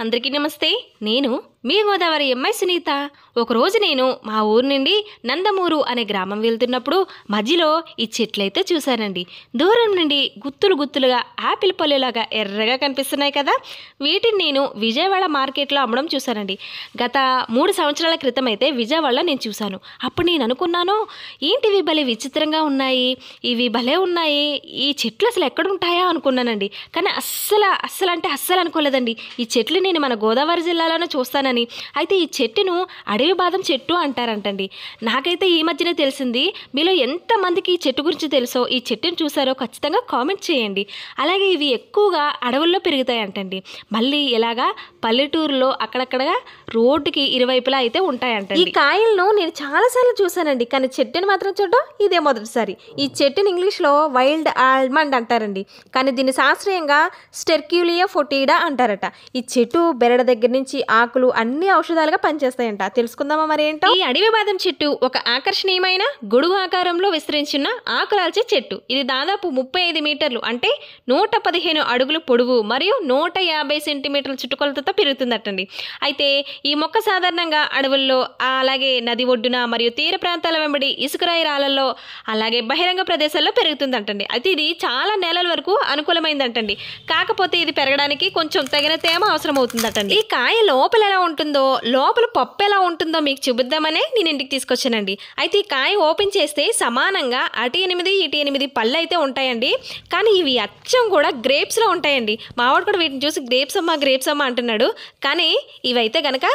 అందరికీ నమస్తే. నేను మీ గోదావరి ఎంఐ సునీత. ఒకరోజు నేను మా ఊరు నుండి నందమూరు అనే గ్రామం వెళ్తున్నప్పుడు మధ్యలో ఈ చెట్లయితే చూశానండి. దూరం నుండి గుత్తులు గుత్తులుగా ఆపిల్ పళ్ళులాగా ఎర్రగా కనిపిస్తున్నాయి కదా. వీటిని నేను విజయవాడ మార్కెట్లో అమ్మడం చూశానండి. గత మూడు సంవత్సరాల క్రితం అయితే విజయవాడలో నేను చూశాను. అప్పుడు నేను అనుకున్నాను ఏంటివి భలే విచిత్రంగా ఉన్నాయి ఇవి భలే ఉన్నాయి ఈ చెట్లు అసలు ఎక్కడుంటాయా అనుకున్నానండి. కానీ అస్సలు అస్సలు అంటే అస్సలు అనుకోలేదండి. ఈ చెట్లు నేను మన గోదావరి జిల్లాలోనే చెట్టునని అయితే ఈ చెట్టును అడవి బాదం చెట్టు అంటారంటండి. నాకైతే ఈ మధ్యనే తెలిసింది. మీలో ఎంతమందికి ఈ చెట్టు గురించి తెలుసో ఈ చెట్టును చూసారో ఖచ్చితంగా కామెంట్ చేయండి. అలాగే ఇవి ఎక్కువగా అడవుల్లో పెరుగుతాయి అంటండి మళ్ళీ ఇలాగా పల్లెటూరులో అక్కడక్కడగా రోడ్డుకి ఇరువైపులా అయితే ఉంటాయంట ఈ కాయలను నేను చాలాసార్లు చూశానండి. కానీ చెట్టుని మాత్రం చూడడం ఇదే మొదటిసారి. ఈ చెట్టుని ఇంగ్లీష్లో వైల్డ్ ఆల్మండ్ అంటారండి. కానీ దీన్ని శాస్త్రీయంగా స్టెర్క్యూలియా ఫొటీడా అంటారట. ఈ చెట్టు బెరడ దగ్గర నుంచి ఆకులు అన్ని ఔషధాలుగా పనిచేస్తాయంట. తెలుసుకుందామా మరి ఏంటో ఈ అడవి బాదం చెట్టు ఒక ఆకర్షణీయమైన గొడుగు ఆకారంలో విస్తరించిన ఆకులాల్చే చెట్టు. ఇది దాదాపు ముప్పై ఐదు మీటర్లు అంటే నూట పదిహేను అడుగులు పొడవు మరియు నూట యాభై సెంటీమీటర్ల చుట్టుకొలతతో పెరుగుతుందటండి. అయితే ఈ మొక్క సాధారణంగా అడవుల్లో అలాగే నది ఒడ్డున మరియు తీర ప్రాంతాల వెంబడి ఇసుకరాయి రాళ్ళల్లో అలాగే బహిరంగ ప్రదేశాల్లో పెరుగుతుందంటండి. అయితే ఇది చాలా నెలల వరకు అనుకూలమైందంటండి. కాకపోతే ఇది పెరగడానికి కొంచెం తగిన తేమ అవసరం అవుతుందటండి ఈ కాయ లోపల ఎలా ఉంటుందో లోపల పప్పు ఎలా ఉంటుందో మీకు చూపిద్దామనే నేను ఇంటికి తీసుకొచ్చానండి. అయితే ఈ కాయ ఓపెన్ చేస్తే సమానంగా అటు ఎనిమిది ఇటు ఎనిమిది పళ్ళు అయితే ఉంటాయండి. కానీ ఇవి అచ్చం కూడా గ్రేప్స్లో ఉంటాయండి. మావాడు కూడా వీటిని చూసి గ్రేప్స్ అమ్మా గ్రేప్స్ అమ్మా అంటున్నాడు. కానీ ఇవైతే కనుక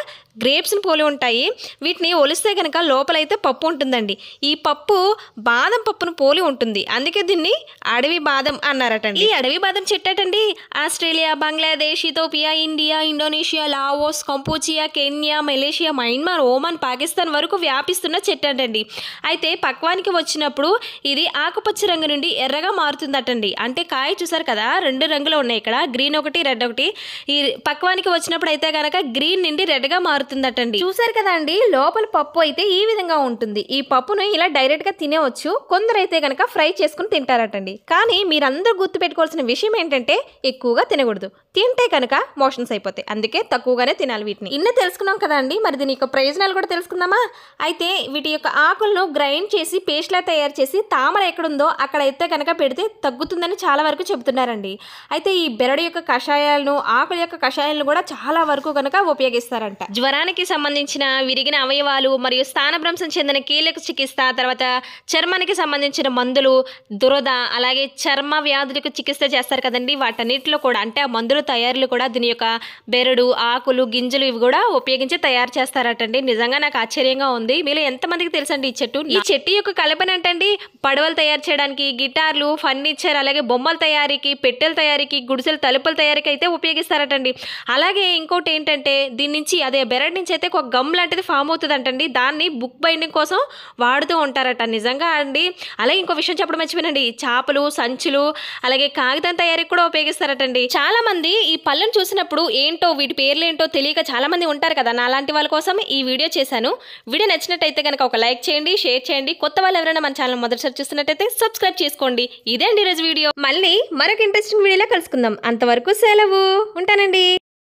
గ్రేప్స్ని పోలి ఉంటాయి. వీటిని ఒలిస్తే కనుక లోపలైతే పప్పు ఉంటుందండి. ఈ పప్పు బాదం పప్పును పోలి ఉంటుంది. అందుకే దీన్ని అడవి బాదం అన్నారటండి. ఈ అడవి బాదం చెట్టటండి. Australia Bangladesh Ethiopia India Indonesia Laos Cambodia Kenya Malaysia Myanmar Oman Pakistan వరకు వ్యాపిస్తున్న చెట్టండి అయితే పక్వానికి వచ్చినప్పుడు ఇది ఆకుపచ్చ రంగు నుండి ఎర్రగా మారుతుందటండి. అంటే కాయ చూసారు కదా రెండు రంగులు ఉన్నాయి ఇక్కడ గ్రీన్ ఒకటి రెడ్ ఒకటి. ఈ పక్వానికి వచ్చినప్పుడు అయితే కనుక గ్రీన్ నుండి రెడ్గా మారుతుందటండి. చూసారు కదా అండి లోపల పప్పు అయితే ఈ విధంగా ఉంటుంది. ఈ పప్పును ఇలా డైరెక్ట్గా తినేవచ్చు. కొందరు అయితే కనుక ఫ్రై చేసుకుని తింటారటండి. కానీ మీరందరూ గుర్తు పెట్టుకోవాల్సిన విషయం ఏంటంటే ఎక్కువగా తినకూడదు. తింటే కనుక మోషన్స్ అయిపోతాయి. అందుకే తక్కువగానే తినాలి వీటిని. ఇన్ని తెలుసుకున్నాం కదా అండి మరి దీని యొక్క ప్రయోజనాలు కూడా తెలుసుకుందామా? అయితే వీటి యొక్క ఆకులను గ్రైండ్ చేసి పేస్ట్లా తయారు చేసి తామర ఎక్కడుందో అక్కడ అయితే కనుక పెడితే తగ్గుతుందని చాలా వరకు చెబుతున్నారండి. అయితే ఈ బెరడు యొక్క కషాయాలను ఆకుల యొక్క కషాయాలను కూడా చాలా వరకు కనుక ఉపయోగిస్తారంట. జ్వరానికి సంబంధించిన విరిగిన అవయవాలు మరియు స్థానభ్రంశం చెందిన కీలక చికిత్స తర్వాత చర్మానికి సంబంధించిన మందులు దురద అలాగే చర్మ వ్యాధులకు చికిత్స చేస్తారు కదండి. వాటన్నిటిలో కూడా అంటే ఆ మందుల తయారీలు కూడా దీని యొక్క బెరడు ఆకులు గింజలు ఇవి కూడా ఉపయోగించి తయారు చేస్తారటండి. నిజంగా నాకు ఆశ్చర్యంగా ఉంది. మీలో ఎంతమందికి తెలుసండి ఈ చెట్టు? ఈ చెట్టు యొక్క కలపన ఏంటండి? పడవలు తయారు చేయడానికి గిటార్లు ఫర్నిచర్ అలాగే బొమ్మల తయారీకి పెట్టెల తయారీకి గుడిసెల తలుపుల తయారీకి అయితే ఉపయోగిస్తారటండి. అలాగే ఇంకోటి ఏంటంటే దీని నుంచి అదే బెరడ్ నుంచి అయితే ఒక గమ్ లాంటిది ఫామ్ అవుతుంది అంటండి దాన్ని బుక్ బైండింగ్ కోసం వాడుతూ ఉంటారట. నిజంగా అండి. అలాగే ఇంకో విషయం చెప్పడం మర్చిపోయినండి. చేపలు సంచులు అలాగే కాగితం తయారీకి కూడా ఉపయోగిస్తారటండి. చాలా మంది ఈ పళ్ళను చూసినప్పుడు ఏంటో వీటి పేర్లు ఏంటో తెలియక చాలా మంది ఉంటారు కదా నా లాంటి వాళ్ళ కోసం ఈ వీడియో చేశాను. వీడియో నచ్చినట్టయితే కనుక ఒక లైక్ చేయండి షేర్ చేయండి. కొత్త వాళ్ళు ఎవరైనా మన ఛానల్ మొదటిసారి చూస్తున్నట్టయితే సబ్స్క్రైబ్ చేసుకోండి. ఇదే అండి ఈరోజు వీడియో. మళ్ళీ మరొక ఇంట్రెస్టింగ్ వీడియోలో కలుసుకుందాం. అంతవరకు సెలవు. ఉంటానండి.